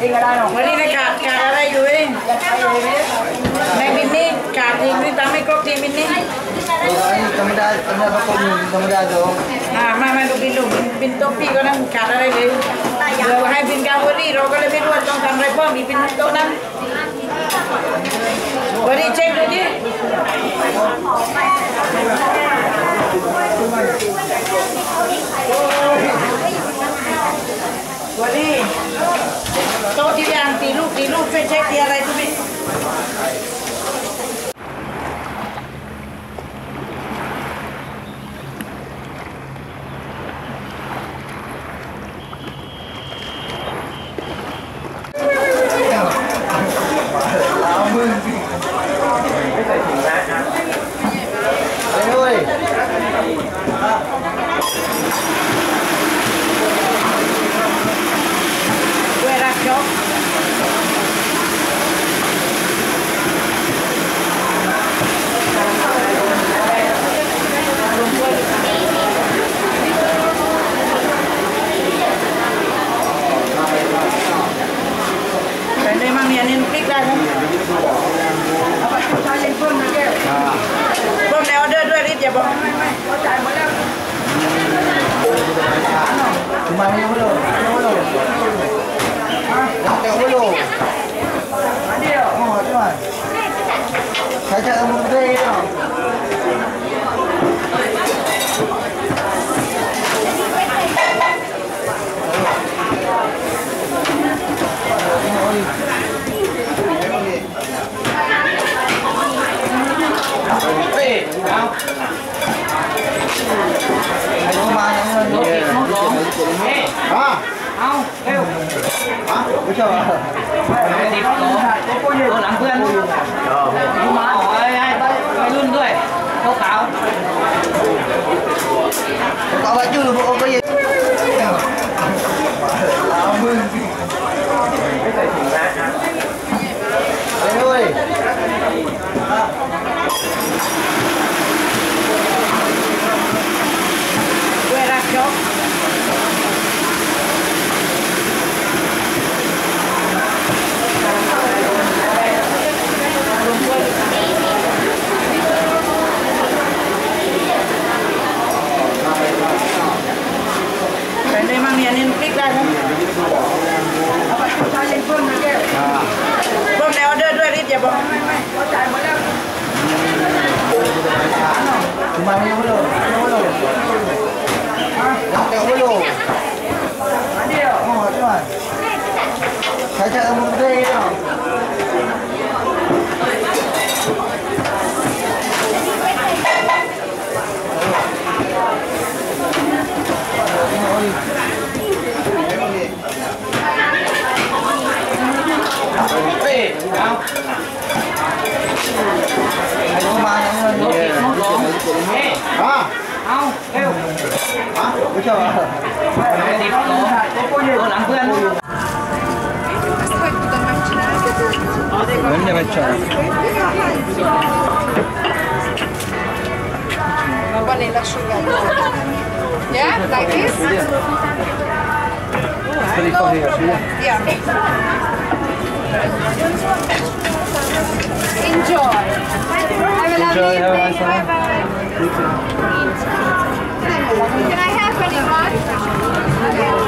Marina, cara y Luis. Me vine, cara y Luis, dame copia, มนี่ธรรมดาธรรมดาประกบธรรมดาโตอ่ามาม่ดูบินดูบินโต๊ะพี่ก็นั่งขาดอะไรเลยเดี๋วให้บินกาวรี่เราก็เลยไม่รู้ว่าต้องทำอะไรเพิ่มอีกบินโต๊นั้นวันนี้เช็คเลยดิ tí lúc vai melhorar. à không kêu hả bây giờ đi đâu rồi làm quen luôn nhưng mà hỏi ai mày luôn cười báo cáo có bao nhiêu bộ có gì Cuma Buona, buona. Venne facciamo. Ma qual è l'asciugato? Yeah, like this? Yeah. Enjoy. Have a lovely evening. Bye bye. Can I have anyone? Okay.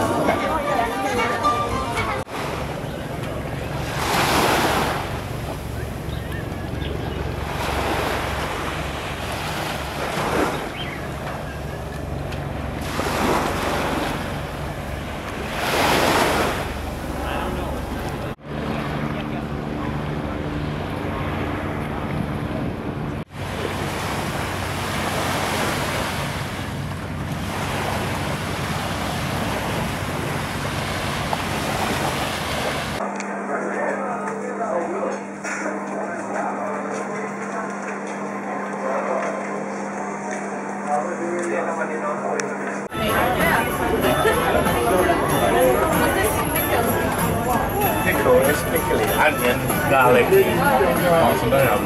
Onion, garlic. Awesome, don't have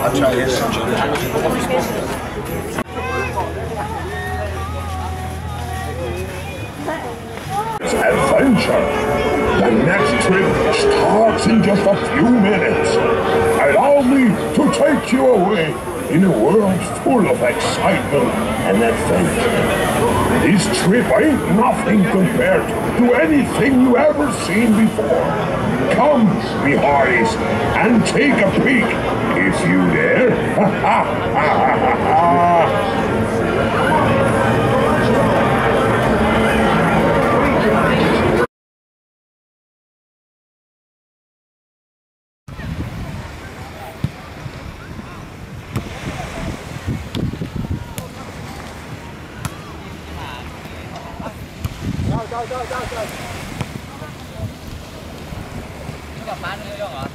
I'll try this. adventure. The next trip starts in just a few minutes. Allow me to take you away in a world full of excitement and adventure. This trip ain't nothing compared to anything you ever seen before. Come, me hearties, and take a peek if you dare. 撞啊？